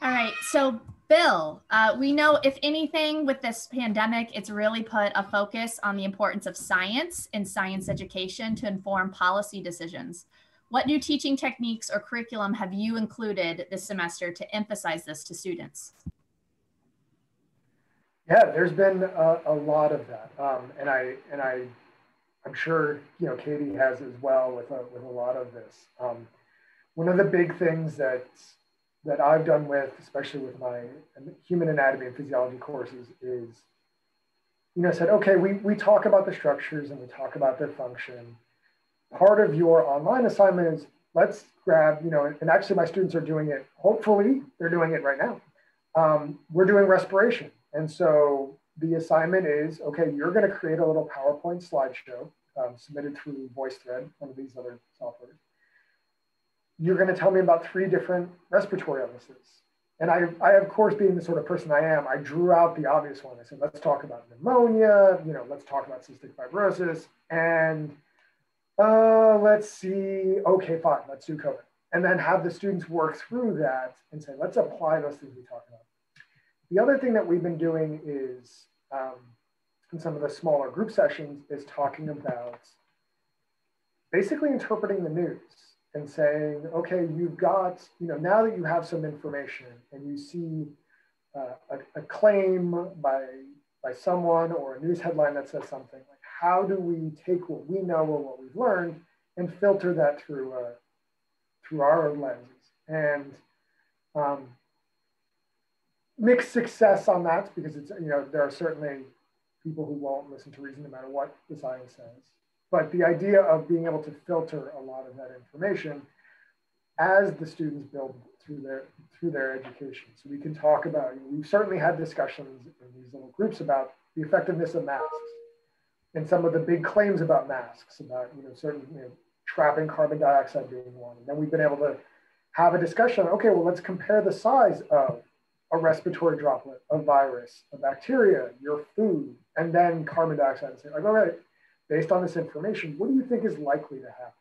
S2: All right. So, Bill, uh, we know if anything with this pandemic, it's really put a focus on the importance of science and science education to inform policy decisions. What new teaching techniques or curriculum have you included this semester to emphasize this to students?
S6: Yeah, there's been a, a lot of that, um, and I and I, I'm sure you know Katie has as well with a, with a lot of this. Um, one of the big things that that I've done with, especially with my human anatomy and physiology courses, is you know said, okay, we we talk about the structures and we talk about their function. Part of your online assignment is let's grab, you know, and actually my students are doing it. Hopefully, they're doing it right now. Um, we're doing respiration, and so the assignment is okay. You're going to create a little PowerPoint slideshow um, submitted through VoiceThread, one of these other softwares you're going to tell me about three different respiratory illnesses. And I, I, of course, being the sort of person I am, I drew out the obvious one. I said, let's talk about pneumonia, you know, let's talk about cystic fibrosis, and uh, let's see, okay, fine, let's do COVID. And then have the students work through that and say, let's apply those things we talked about. The other thing that we've been doing is, um, in some of the smaller group sessions, is talking about basically interpreting the news and saying, okay, you've got, you know, now that you have some information and you see uh, a, a, claim by, by someone or a news headline that says something, like how do we take what we know or what we've learned and filter that through, uh, through our own lenses? And um, mixed success on that because it's, you know, there are certainly people who won't listen to reason no matter what the science says. But the idea of being able to filter a lot of that information as the students build through their through their education. So we can talk about, you know, we've certainly had discussions in these little groups about the effectiveness of masks and some of the big claims about masks, about you know certain you know, trapping carbon dioxide being one. And then we've been able to have a discussion. Okay, well let's compare the size of a respiratory droplet, a virus, a bacteria, your food, and then carbon dioxide. And say like, all right, based on this information, what do you think is likely to happen?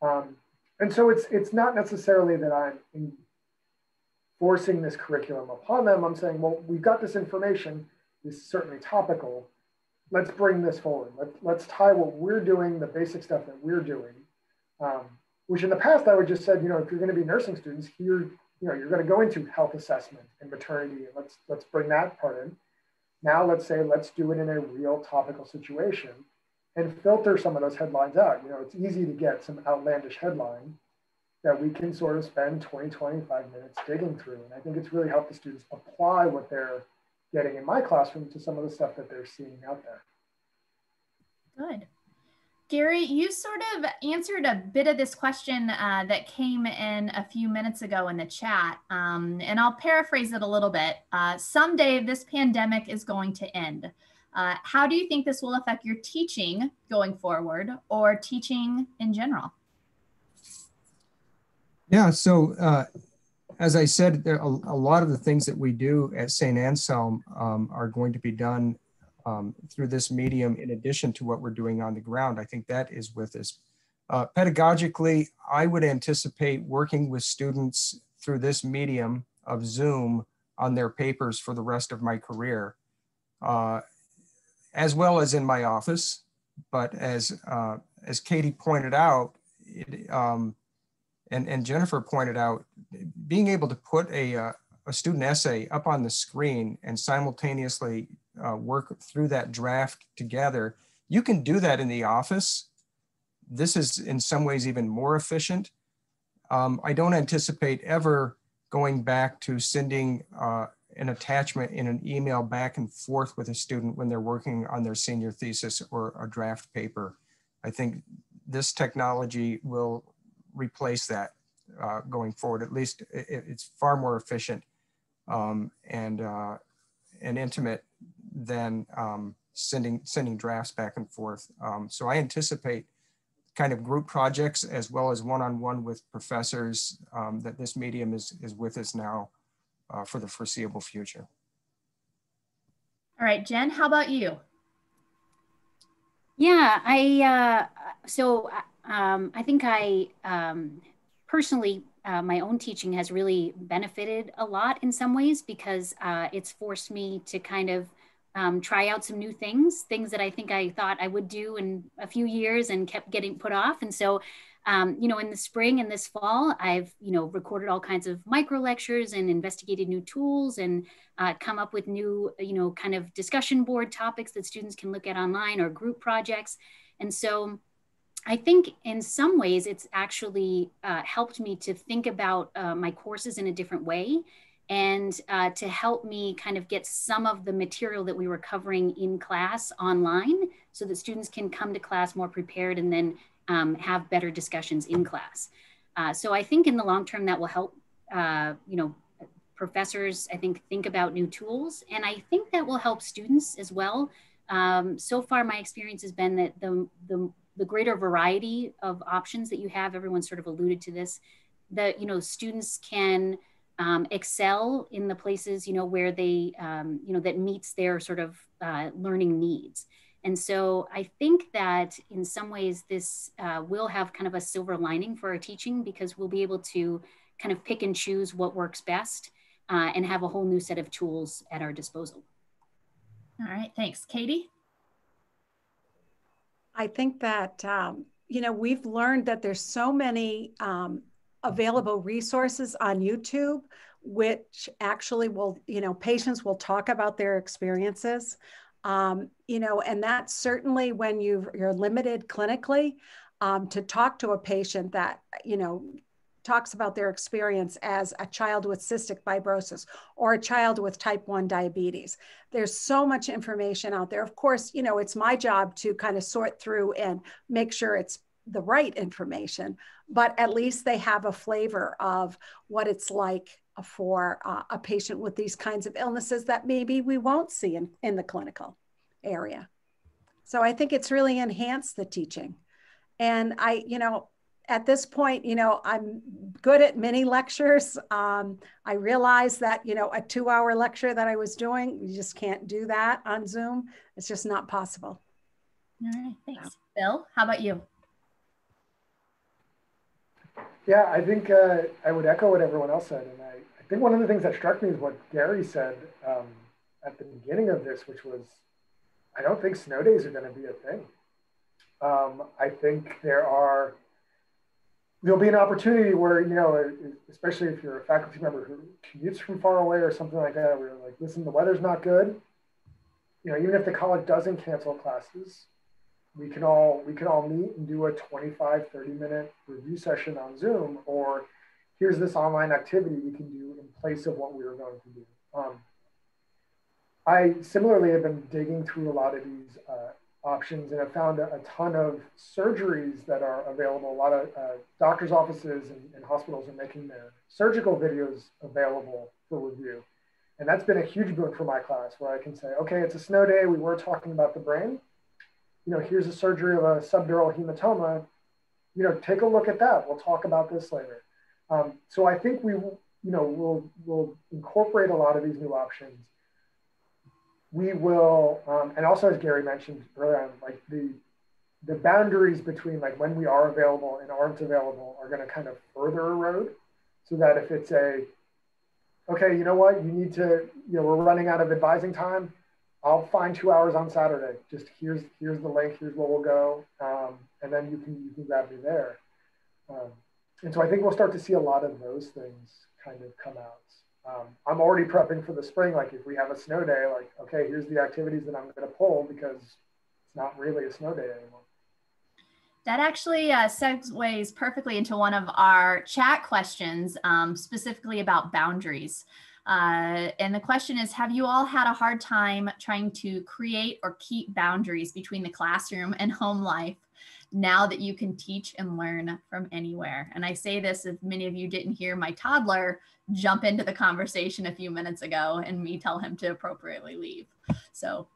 S6: Um, and so it's, it's not necessarily that I'm forcing this curriculum upon them. I'm saying, well, we've got this information, this is certainly topical. Let's bring this forward. Let, let's tie what we're doing, the basic stuff that we're doing, um, which in the past I would just said, you know, if you're going to be nursing students, here, you know, you're going to go into health assessment and maternity. And let's let's bring that part in. Now let's say let's do it in a real topical situation and filter some of those headlines out. You know, it's easy to get some outlandish headline that we can sort of spend 20, 25 minutes digging through. And I think it's really helped the students apply what they're getting in my classroom to some of the stuff that they're seeing out there.
S2: Good. Gary, you sort of answered a bit of this question uh, that came in a few minutes ago in the chat, um, and I'll paraphrase it a little bit. Uh, someday this pandemic is going to end. Uh, how do you think this will affect your teaching going forward or teaching in general?
S3: Yeah, so uh, as I said, there, a, a, lot of the things that we do at St. Anselm um, are going to be done um, through this medium in addition to what we're doing on the ground. I think that is with us. Uh, pedagogically, I would anticipate working with students through this medium of Zoom on their papers for the rest of my career. Uh, as well as in my office. But as uh, as Katie pointed out, it, um, and and Jennifer pointed out, being able to put a uh, a student essay up on the screen and simultaneously uh, work through that draft together, you can do that in the office. This is in some ways even more efficient. Um, I don't anticipate ever going back to sending uh, an attachment in an email back and forth with a student when they're working on their senior thesis or a draft paper. I think this technology will replace that uh, going forward. At least it, it's far more efficient um, and uh, and intimate than um, sending sending drafts back and forth. Um, so I anticipate kind of group projects as well as one-on-one with professors um, that this medium is, is with us now uh, for the foreseeable future.
S2: All right, Jen, how about you?
S5: Yeah, I uh, so um, I think I um, personally uh, my own teaching has really benefited a lot in some ways because uh, it's forced me to kind of um, try out some new things, things that I think I thought I would do in a few years and kept getting put off. And so um, you know, in the spring and this fall, I've, you know, recorded all kinds of micro lectures and investigated new tools and uh, come up with new, you know, kind of discussion board topics that students can look at online or group projects. And so I think in some ways it's actually uh, helped me to think about uh, my courses in a different way and uh, to help me kind of get some of the material that we were covering in class online so that students can come to class more prepared and then um, have better discussions in class. Uh, so I think in the long term that will help, uh, you know, professors, I think, think about new tools. And I think that will help students as well. Um, so far, my experience has been that the, the, the greater variety of options that you have, everyone sort of alluded to this, that, you know, students can um, excel in the places, you know, where they, um, you know, that meets their sort of uh, learning needs. And so I think that in some ways this uh, will have kind of a silver lining for our teaching because we'll be able to kind of pick and choose what works best uh, and have a whole new set of tools at our disposal.
S2: All right, thanks. Katie?
S4: I think that, um, you know, we've learned that there's so many um, available resources on YouTube, which actually will, you know, patients will talk about their experiences. Um, you know, and that's certainly when you you're limited clinically um, to talk to a patient that you know talks about their experience as a child with cystic fibrosis or a child with type 1 diabetes. There's so much information out there. Of course, you know, it's my job to kind of sort through and make sure it's the right information, but at least they have a flavor of what it's like for uh, a patient with these kinds of illnesses that maybe we won't see in, in the clinical area. So I think it's really enhanced the teaching. And I, you know, at this point, you know, I'm good at mini lectures. Um, I realized that, you know, a two hour lecture that I was doing, you just can't do that on Zoom. It's just not possible.
S2: All right, thanks. Bill, how about you?
S6: Yeah, I think uh, I would echo what everyone else said. And I, I think one of the things that struck me is what Gary said um, at the beginning of this, which was, I don't think snow days are going to be a thing. Um, I think there are, there'll be an opportunity where, you know, especially if you're a faculty member who commutes from far away or something like that, where you're like, listen, the weather's not good. You know, even if the college doesn't cancel classes, we can all we can all meet and do a 25 30 minute review session on zoom or here's this online activity we can do in place of what we were going to do. Um, i similarly have been digging through a lot of these uh, options and have found a, a, ton of surgeries that are available. A lot of uh, doctors offices and, and hospitals are making their surgical videos available for review. And that's been a huge boon for my class where i can say okay it's a snow day. We were talking about the brain you know, here's a surgery of a subdural hematoma, you know, take a look at that. We'll talk about this later. Um, so I think we, you know, we'll, we'll incorporate a lot of these new options. We will, um, and also as Gary mentioned earlier on, like the the boundaries between like when we are available and aren't available are going to kind of further erode, so that if it's a okay, you know what, you need to, you know, we're running out of advising time I'll find two hours on Saturday. Just here's here's the link. Here's where we'll go, um, and then you can you can grab me there. Um, and so I think we'll start to see a lot of those things kind of come out. Um, I'm already prepping for the spring. Like if we have a snow day, like okay, here's the activities that I'm going to pull because it's not really a snow day anymore.
S2: That actually uh, segues perfectly into one of our chat questions, um, specifically about boundaries. Uh, and the question is Have you all had a hard time trying to create or keep boundaries between the classroom and home life now that you can teach and learn from anywhere? And I say this if many of you didn't hear my toddler jump into the conversation a few minutes ago and me tell him to appropriately leave. So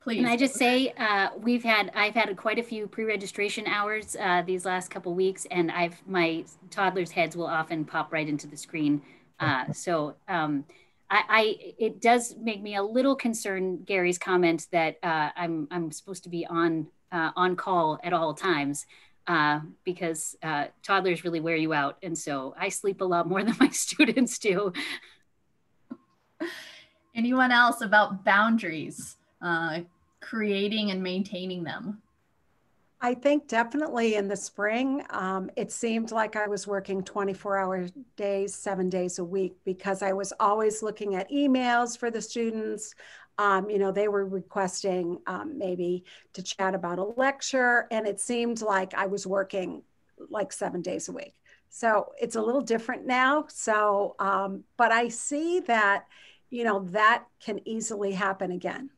S2: please.
S5: Can I just say uh, we've had I've had quite a few pre-registration hours uh, these last couple weeks, and I've my toddlers' heads will often pop right into the screen. Uh, so um, I, I, it does make me a little concerned Gary's comment that uh, I'm I'm supposed to be on uh, on call at all times. Uh, because toddlers really wear you out, and so I sleep a lot more (laughs) than my students do.
S2: Anyone else about boundaries? uh, creating and maintaining them?
S4: I think definitely in the spring, um, it seemed like I was working 24 hour days, seven days a week, because I was always looking at emails for the students. Um, you know, they were requesting um, maybe to chat about a lecture, and it seemed like I was working like seven days a week. So it's a little different now. So, um, but I see that, you know, that can easily happen again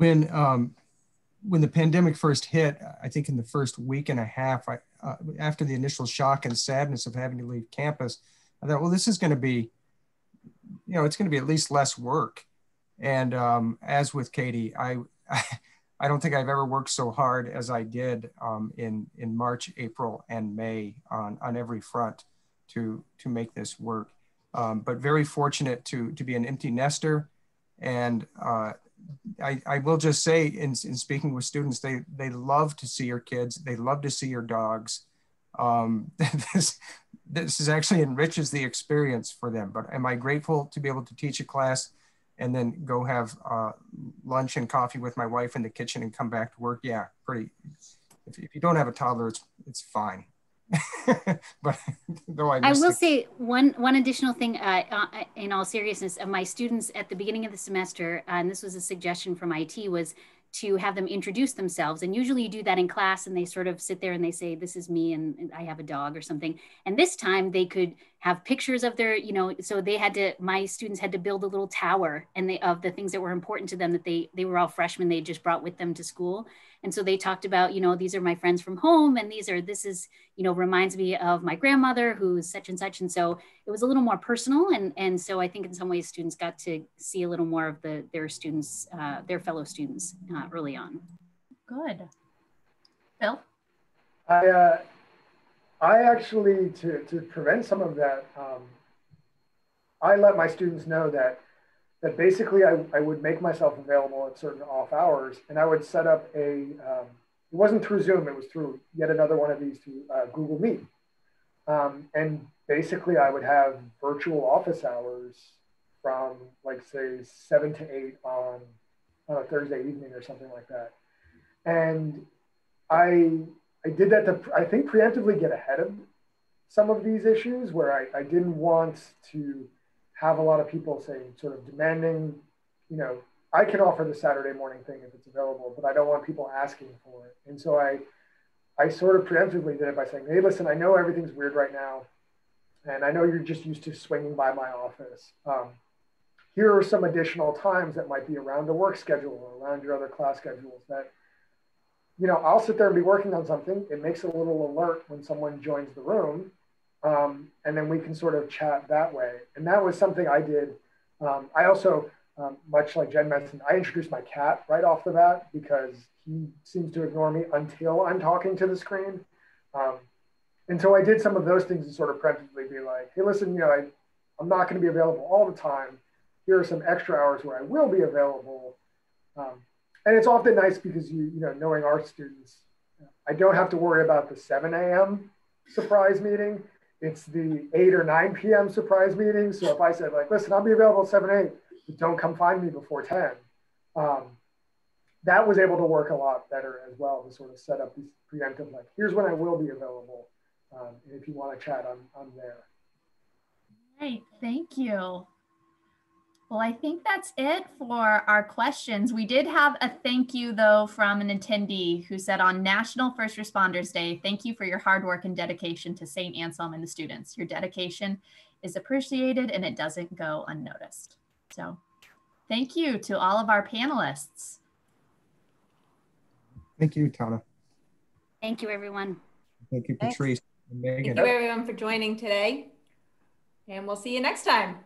S3: when um, when the pandemic first hit, I think in the first week and a half, I, uh, after the initial shock and sadness of having to leave campus, I thought, well, this is going to be, you know, it's going to be at least less work. And um, as with Katie, I, (laughs) I don't think I've ever worked so hard as I did um, in in March, April, and May on on every front to to make this work. Um, but very fortunate to to be an empty nester, and uh, I, I will just say in, in speaking with students, they, they love to see your kids. They love to see your dogs. Um, (laughs) this, this is actually enriches the experience for them. But am I grateful to be able to teach a class and then go have uh, lunch and coffee with my wife in the kitchen and come back to work? Yeah, pretty. If, if you don't have a toddler, it's, it's fine. (laughs) but (laughs) though I,
S5: I will say one one additional thing. Uh, uh, in all seriousness, of my students at the beginning of the semester, uh, and this was a suggestion from IT, was to have them introduce themselves. And usually you do that in class, and they sort of sit there and they say, "This is me, and, and I have a dog" or something. And this time they could have pictures of their, you know, so they had to. My students had to build a little tower, and they of the things that were important to them that they they were all freshmen. They just brought with them to school and so they talked about, you know, these are my friends from home, and these are, this is, you know, reminds me of my grandmother who's such and such. And so it was a little more personal. And, and so I think in some ways students got to see a little more of the, their students, uh, their fellow students uh, early on.
S2: Good. Bill?
S6: I, uh, I actually, to, to prevent some of that, um, I let my students know that that basically I, I would make myself available at certain off hours and I would set up a, um, it wasn't through Zoom, it was through yet another one of these to uh, Google Meet. Um, and basically I would have virtual office hours from like say seven to eight on, on a Thursday evening or something like that. And I, I did that to, I think preemptively get ahead of some of these issues where I, I didn't want to, have a lot of people saying, sort of demanding, you know, I can offer the Saturday morning thing if it's available, but I don't want people asking for it. And so I, I sort of preemptively did it by saying, hey, listen, I know everything's weird right now. And I know you're just used to swinging by my office. Um, here are some additional times that might be around the work schedule or around your other class schedules that, you know, I'll sit there and be working on something. It makes a little alert when someone joins the room um, and then we can sort of chat that way. And that was something I did. Um, I also, um, much like Jen mentioned, I introduced my cat right off the bat because he seems to ignore me until I'm talking to the screen. Um, and so I did some of those things to sort of preemptively be like, hey, listen, you know, I, I'm not going to be available all the time. Here are some extra hours where I will be available. Um, and it's often nice because you, you know, knowing our students, I don't have to worry about the 7 a.m. surprise meeting it's the 8 or 9 p.m. surprise meeting. So if I said, like, listen, I'll be available at 7, 8, but don't come find me before 10, um, that was able to work a lot better as well to sort of set up these preemptive, like, here's when I will be available. Um, and if you want to chat, I'm, I'm there.
S2: Great, thank you. Well, I think that's it for our questions. We did have a thank you, though, from an attendee who said on National First Responders Day, thank you for your hard work and dedication to St. Anselm and the students. Your dedication is appreciated and it doesn't go unnoticed. So thank you to all of our panelists.
S3: Thank you, Tauna.
S5: Thank you, everyone.
S3: Thank you, Patrice.
S1: Thank you, everyone, for joining today. And we'll see you next time.